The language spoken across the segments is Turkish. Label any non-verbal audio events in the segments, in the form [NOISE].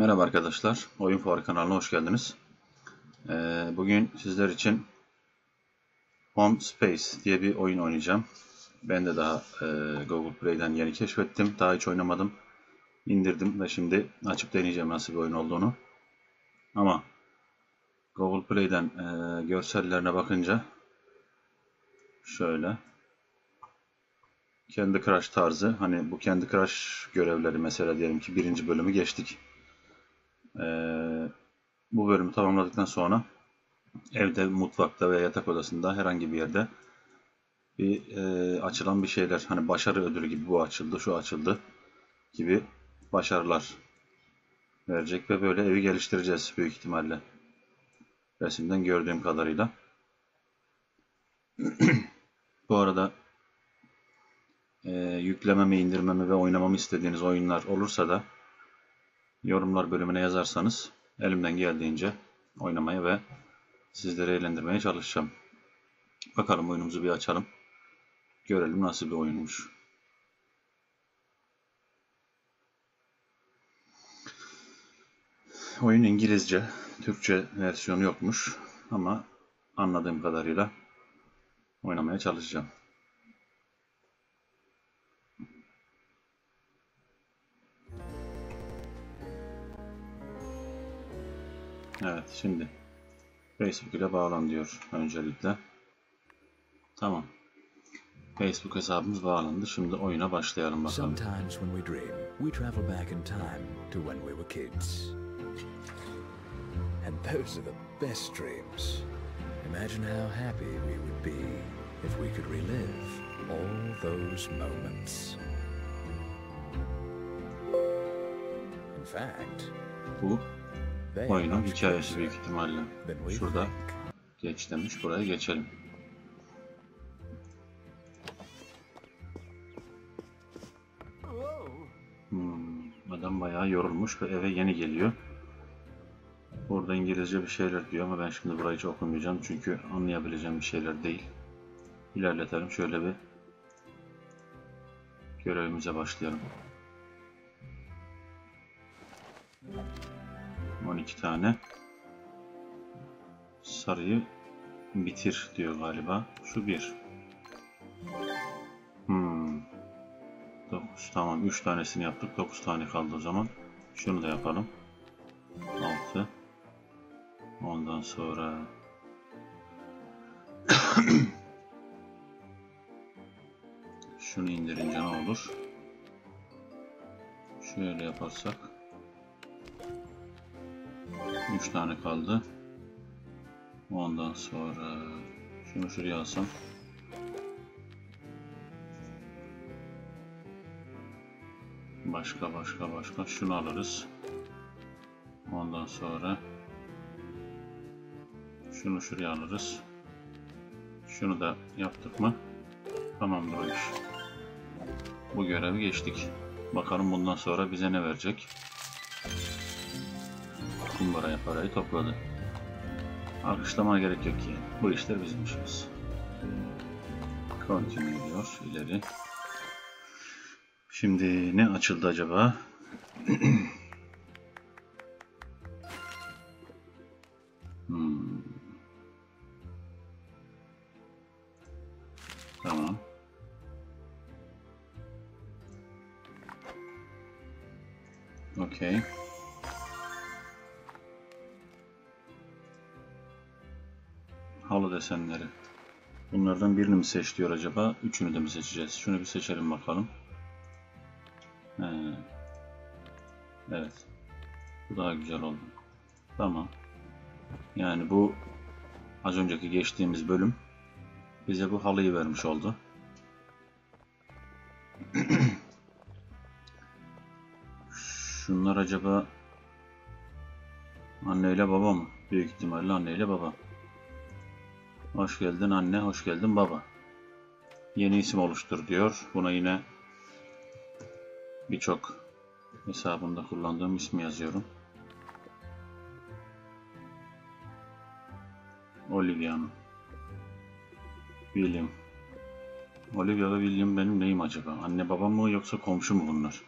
Merhaba arkadaşlar, Oyun Fuarı kanalına hoş geldiniz. Ee, bugün sizler için Home Space diye bir oyun oynayacağım. Ben de daha e, Google Play'den yeni keşfettim. Daha hiç oynamadım. İndirdim ve şimdi açıp deneyeceğim nasıl bir oyun olduğunu. Ama Google Play'den e, görsellerine bakınca şöyle Candy Crush tarzı hani bu Candy Crush görevleri mesela diyelim ki birinci bölümü geçtik. Ee, bu bölümü tamamladıktan sonra evde, mutfakta veya yatak odasında herhangi bir yerde bir e, açılan bir şeyler hani başarı ödülü gibi bu açıldı, şu açıldı gibi başarılar verecek ve böyle evi geliştireceğiz büyük ihtimalle. Resimden gördüğüm kadarıyla. [CLEARS THROAT] bu arada e, yüklememi, indirmemi ve oynamamı istediğiniz oyunlar olursa da yorumlar bölümüne yazarsanız elimden geldiğince oynamaya ve sizleri eğlendirmeye çalışacağım. Bakalım oyunumuzu bir açalım. Görelim nasıl bir oyunmuş. Oyun İngilizce, Türkçe versiyonu yokmuş ama anladığım kadarıyla oynamaya çalışacağım. Evet şimdi Facebook ile bağlan diyor öncelikle. Tamam. Facebook hesabımız bağlandı. Şimdi oyuna başlayalım bakalım. Sometimes when we dream, we travel back in time to when we were kids. And those are the best dreams. Imagine how happy we would be if we could relive all those moments. In fact, Bu oyunun hikayesi büyük ihtimalle. Şurada geç demiş. Buraya geçelim. Hmm, adam bayağı yorulmuş ve eve yeni geliyor. Burada İngilizce bir şeyler diyor ama ben şimdi burayı hiç okumayacağım çünkü anlayabileceğim bir şeyler değil. İlerletelim şöyle bir görevimize başlayalım. 12 tane sarıyı bitir diyor galiba. Şu bir. Hmm. 9 tamam 3 tanesini yaptık. 9 tane kaldı o zaman. Şunu da yapalım. 6 Ondan sonra [COUGHS] şunu indirince ne olur? Şöyle yaparsak 3 tane kaldı. Ondan sonra şunu şuraya alsam Başka başka başka şunu alırız. Ondan sonra şunu şuraya alırız. Şunu da yaptık mı? Tamamdır o iş. Bu görevi geçtik. Bakalım bundan sonra bize ne verecek? Kumbaraya parayı topladı. Alkışlamana gerek yok ki. Bu işler bizim işimiz. Continue diyor ileri. Şimdi ne açıldı acaba? [CLEARS THROAT] hmm. Tamam. Okey. Halı desenleri. Bunlardan birini mi seç diyor acaba? Üçünü de mi seçeceğiz? Şunu bir seçelim bakalım. He. Evet. Bu daha güzel oldu. Tamam. Yani bu az önceki geçtiğimiz bölüm bize bu halıyı vermiş oldu. [CLEARS THROAT] Şunlar acaba anneyle baba mı? Büyük ihtimalle anneyle baba. Hoş geldin anne, hoş geldin baba. Yeni isim oluştur diyor. Buna yine birçok hesabımda kullandığım ismi yazıyorum. Olivia mı? William. Olivia ve William benim neyim acaba? Anne babam mı yoksa komşu mu bunlar?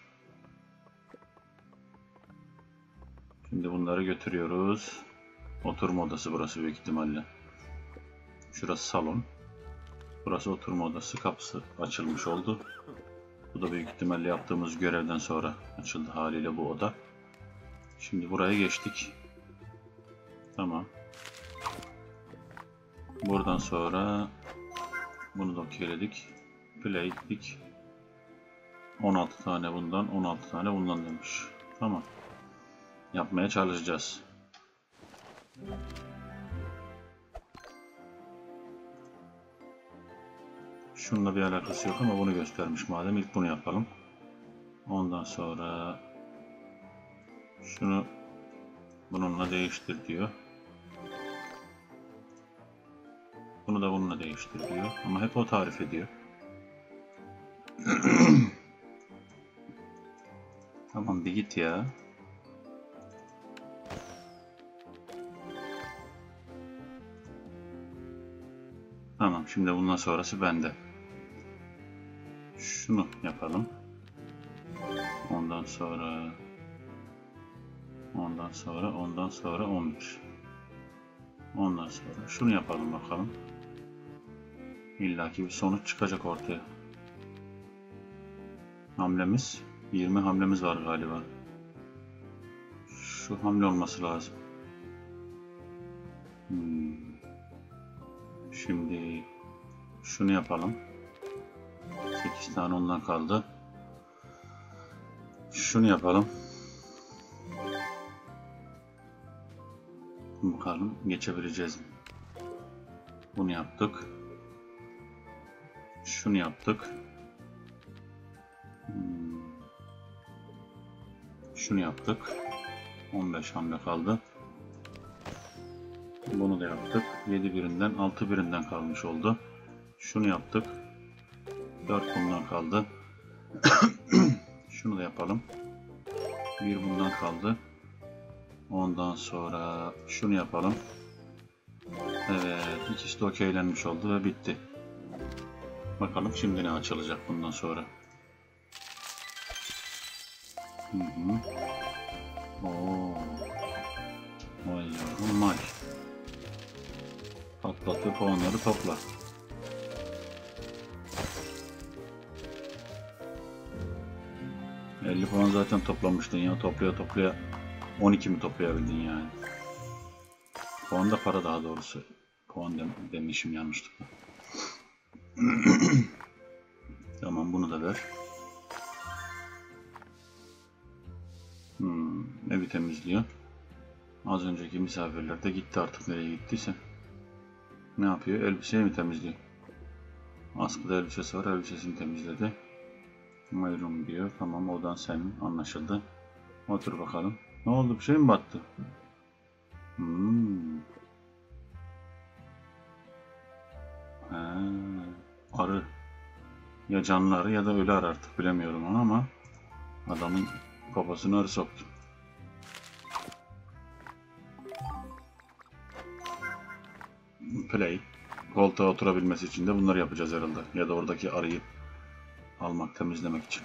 Şimdi bunları götürüyoruz. Oturma odası burası büyük ihtimalle. Şurası salon. Burası oturma odası. Kapısı açılmış oldu. Bu da büyük ihtimalle yaptığımız görevden sonra açıldı haliyle bu oda. Şimdi buraya geçtik. Tamam. Buradan sonra bunu da okeyledik. Play dedik. 16 tane bundan, 16 tane bundan demiş. Tamam. Yapmaya çalışacağız. Şununla bir alakası yok ama bunu göstermiş madem ilk bunu yapalım. Ondan sonra şunu bununla değiştir diyor. Bunu da bununla değiştir diyor. Ama hep o tarif ediyor. [CLEARS THROAT] tamam bir git ya. Tamam şimdi bundan sonrası bende. Şunu yapalım. Ondan sonra ondan sonra ondan sonra 11. Ondan sonra şunu yapalım bakalım. İlla ki bir sonuç çıkacak ortaya. Hamlemiz 20 hamlemiz var galiba. Şu hamle olması lazım. Hmm. Şimdi şunu yapalım. 8 tane ondan kaldı. Şunu yapalım. Bakalım geçebileceğiz mi? Bunu yaptık. Şunu yaptık. Hmm. Şunu yaptık. 15 hamle kaldı. Bunu da yaptık. 7 birinden 6 birinden kalmış oldu. Şunu yaptık. 4 bundan kaldı. [COUGHS] Şunu da yapalım. Bir bundan kaldı. Ondan sonra şunu yapalım. Evet, ikisi de okeylenmiş oldu ve bitti. Bakalım şimdi ne açılacak bundan sonra. Hı hı. Oo. Vay yavrum vay. Patlat ve puanları topla. ...50 puan zaten toplamıştın ya. Toplaya toplaya... ...12 mi toplayabildin yani? Puan da para daha doğrusu. Puan dem demişim yanlışlıkla. [CLEARS THROAT] tamam bunu da ver. Hmm, evi temizliyor. Az önceki misafirler de gitti artık nereye gittiyse. Ne yapıyor? Elbiseyi mi temizliyor? Askıda elbisesi var. Elbisesini temizledi. Mayrum diyor. Tamam odan senin. Anlaşıldı. Otur bakalım. Ne oldu? Bir şey mi battı? Hmm. Ha, arı. Ya canlı arı ya da ölü arı artık bilemiyorum onu ama adamın kafasını arı soktu. Play. Koltuğa oturabilmesi için de bunları yapacağız herhalde. Ya da oradaki arıyı almak, temizlemek için.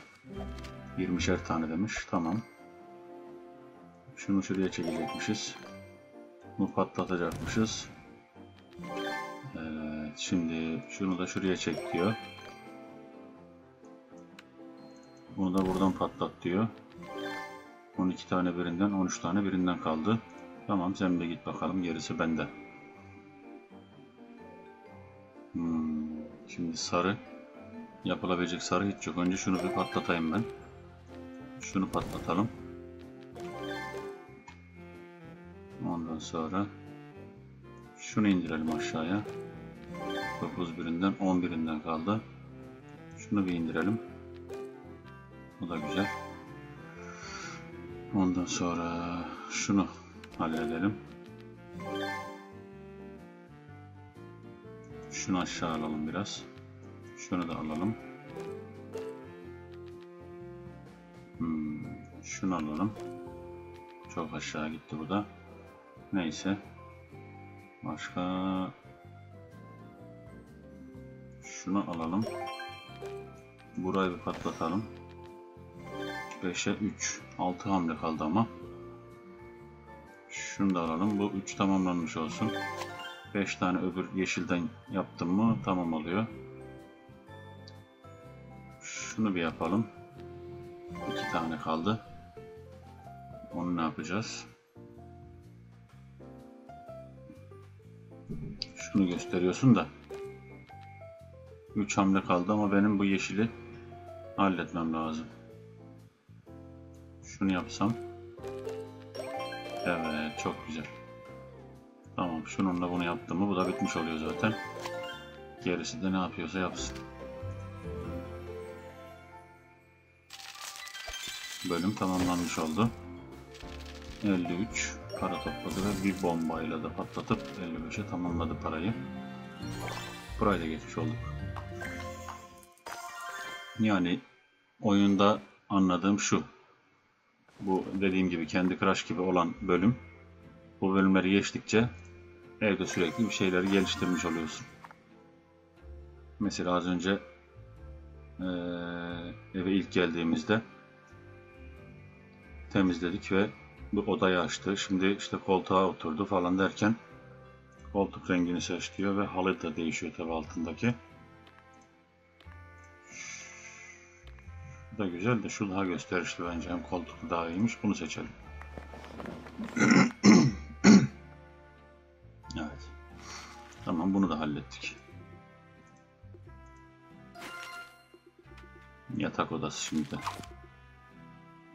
20'şer tane demiş. Tamam. Şunu şuraya çekecekmişiz. Bunu patlatacakmışız. Evet, şimdi şunu da şuraya çek diyor. Bunu da buradan patlat diyor. 12 tane birinden, 13 tane birinden kaldı. Tamam sen de git bakalım gerisi bende. Hmm, şimdi sarı. Yapılabilecek sarı hiç yok. Önce şunu bir patlatayım ben. Şunu patlatalım. Ondan sonra şunu indirelim aşağıya. 9 birinden 10 birinden kaldı. Şunu bir indirelim. Bu da güzel. Ondan sonra şunu halledelim. Şunu aşağı alalım biraz. Şunu da alalım. Hmm, şunu alalım. Çok aşağı gitti bu da. Neyse. Başka şunu alalım. Burayı bir patlatalım. 5'e 3. 6 hamle kaldı ama. Şunu da alalım. Bu 3 tamamlanmış olsun. 5 tane öbür yeşilden yaptım mı tamam oluyor. Şunu bir yapalım. 2 tane kaldı. Onu ne yapacağız? Şunu gösteriyorsun da. 3 hamle kaldı ama benim bu yeşili halletmem lazım. Şunu yapsam. Evet çok güzel. Tamam şununla bunu yaptım mı bu da bitmiş oluyor zaten. Gerisi de ne yapıyorsa yapsın. Bölüm tamamlanmış oldu. 53 para topladı ve bir bombayla da patlatıp 55'e tamamladı parayı. Burayı da geçmiş olduk. Yani oyunda anladığım şu. Bu dediğim gibi kendi Crash gibi olan bölüm. Bu bölümleri geçtikçe evde sürekli bir şeyleri geliştirmiş oluyorsun. Mesela az önce eee, eve ilk geldiğimizde temizledik ve bu odayı açtı. Şimdi işte koltuğa oturdu falan derken koltuk rengini seç diyor ve halı da değişiyor tabi altındaki. Bu da güzel de şu daha gösterişli bence. Hem koltuklu daha iyiymiş. Bunu seçelim. [CLEARS THROAT] evet. Tamam bunu da hallettik. Yatak odası şimdi.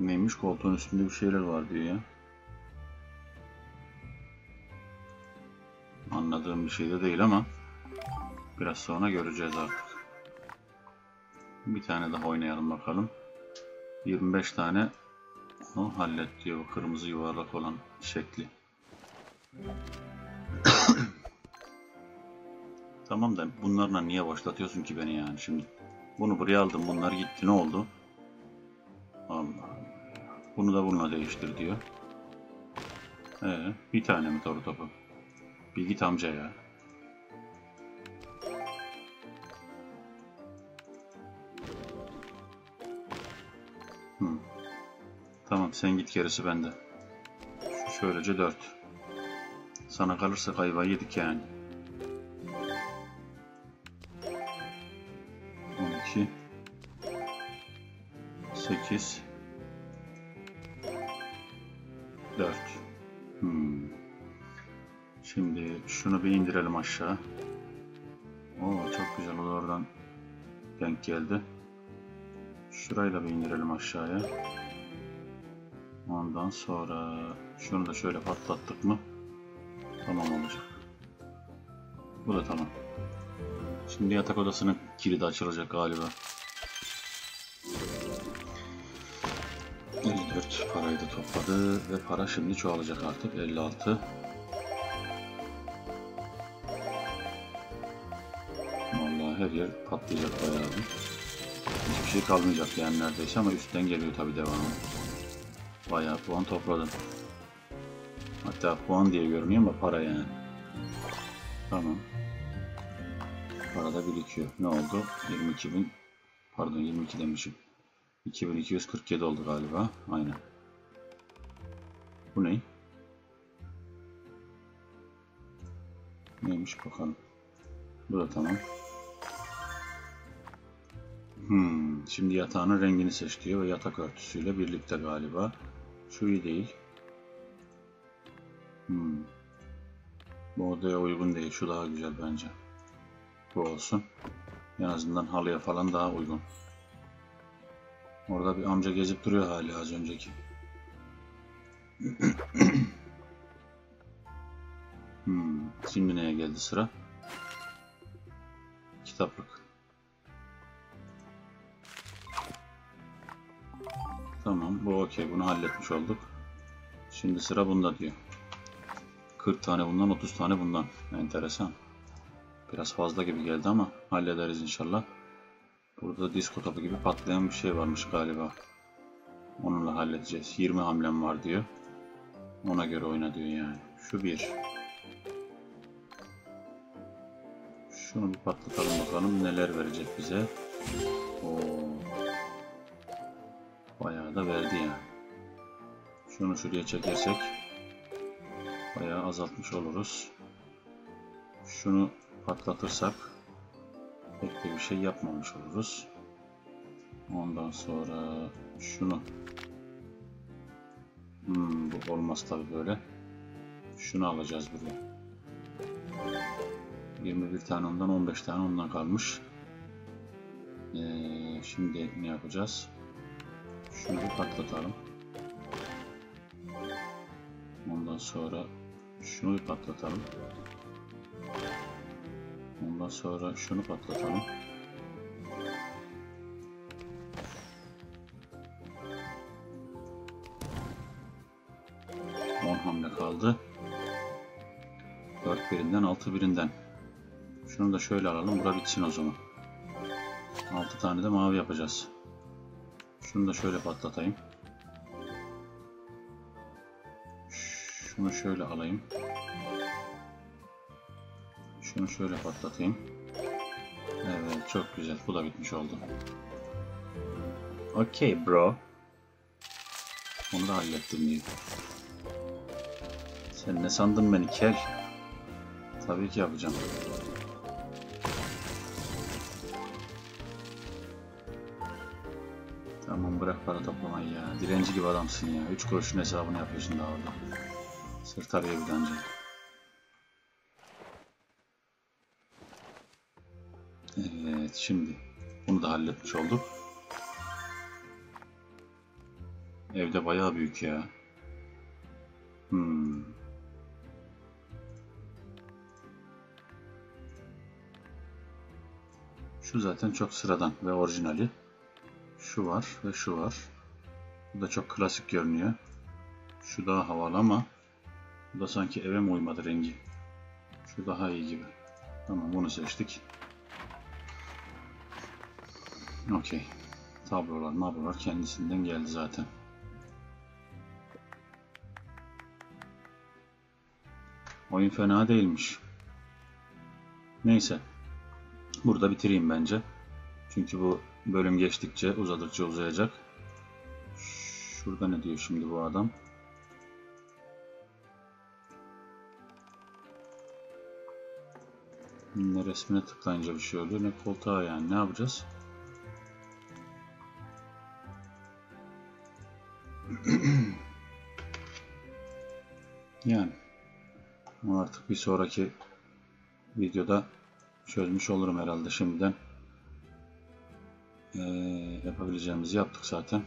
Neymiş? Koltuğun üstünde bir şeyler var diyor ya. Anladığım bir şey de değil ama biraz sonra göreceğiz artık. Bir tane daha oynayalım bakalım. 25 tane o hallet diyor bu kırmızı yuvarlak olan şekli. [COUGHS] tamam da bunlarla niye başlatıyorsun ki beni yani şimdi? Bunu buraya aldım bunlar gitti ne oldu? Bunu da bununla değiştir diyor. Ee, bir tane mi toru topu? Bir amca ya. Hı. Tamam sen git gerisi bende. Şöylece 4. Sana kalırsa ayvayı yedik yani. 12 8 4 hmm. Şimdi şunu bir indirelim aşağı. Oo çok güzel o da oradan denk geldi. Şurayı da bir indirelim aşağıya. Ondan sonra şunu da şöyle patlattık mı tamam olacak. Bu da tamam. Şimdi yatak odasının kilidi açılacak galiba. 54 parayı da topladı ve para şimdi çoğalacak artık 56. Vallahi her yer patlayacak bayağı bir. Hiçbir şey kalmayacak yani neredeyse ama üstten geliyor tabi devamı. Bayağı puan topladım. Hatta puan diye görünüyor ama para yani. Tamam. Para da birikiyor. Ne oldu? 22 bin. Pardon 22 demişim. 2247 oldu galiba. Aynen. Bu ne? Neymiş bakalım. Bu da tamam. Hmm, şimdi yatağının rengini seç diyor ve yatak örtüsüyle birlikte galiba. Şu iyi değil. Hmm. Bu odaya uygun değil. Şu daha güzel bence. Bu olsun. En azından halıya falan daha uygun. Orada bir amca gezip duruyor hala az önceki. [CLEARS THROAT] hmm. Şimdi neye geldi sıra? Kitaplık. Tamam bu okey bunu halletmiş olduk. Şimdi sıra bunda diyor. 40 tane bundan 30 tane bundan. Enteresan. Biraz fazla gibi geldi ama hallederiz inşallah. Burada disko topu gibi patlayan bir şey varmış galiba. Onunla halledeceğiz. 20 hamlem var diyor. Ona göre oyna diyor yani. Şu bir. Şunu bir patlatalım bakalım neler verecek bize. Oo. Bayağı da verdi yani. Şunu şuraya çekersek veya azaltmış oluruz. Şunu patlatırsak pek de bir şey yapmamış oluruz. Ondan sonra şunu hmm, bu olmaz tabi böyle. Şunu alacağız buraya. 21 tane ondan 15 tane ondan kalmış. Ee, şimdi ne yapacağız? Şunu bir patlatalım. Ondan sonra şunu bir patlatalım. Ondan sonra şunu patlatalım. Hamle kaldı. 4 birinden 6 birinden. Şunu da şöyle alalım. Bura bitsin o zaman. 6 tane de mavi yapacağız. Şunu da şöyle patlatayım. Şunu şöyle alayım. Şunu şöyle patlatayım. Evet çok güzel. Bu da bitmiş oldu. Okey bro. Onu da hallettim diyeyim. Sen ne sandın beni kel? Tabii ki yapacağım. Tamam bırak para toplamayı ya. Dilenci gibi adamsın ya. 3 kuruşun hesabını yapıyorsun daha orada. Sırt araya bir. Evet şimdi bunu da halletmiş olduk. Evde bayağı büyük ya. Hmm. Şu zaten çok sıradan ve orijinali. Şu var ve şu var. Bu da çok klasik görünüyor. Şu daha havalı ama bu da sanki eve mi uymadı rengi. Şu daha iyi gibi. Tamam bunu seçtik. Okey. Tablolar mablolar kendisinden geldi zaten. Oyun fena değilmiş. Neyse. Burada bitireyim bence. Çünkü bu bölüm geçtikçe uzadıkça uzayacak. Şurada ne diyor şimdi bu adam? Ne resmine tıklayınca bir şey oluyor ne koltuğa yani ne yapacağız? Yani bunu artık bir sonraki videoda çözmüş olurum herhalde şimdiden. Ee, yapabileceğimizi yaptık zaten.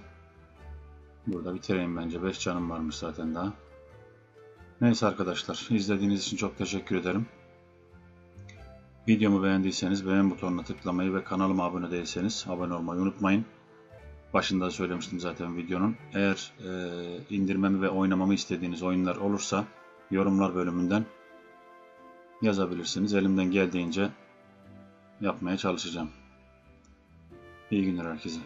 Burada bitireyim bence. 5 canım varmış zaten daha. Neyse arkadaşlar. izlediğiniz için çok teşekkür ederim. Videomu beğendiyseniz beğen butonuna tıklamayı ve kanalıma abone değilseniz abone olmayı unutmayın. Başında söylemiştim zaten videonun. Eğer e, indirmemi ve oynamamı istediğiniz oyunlar olursa yorumlar bölümünden yazabilirsiniz. Elimden geldiğince yapmaya çalışacağım. İyi günler herkese.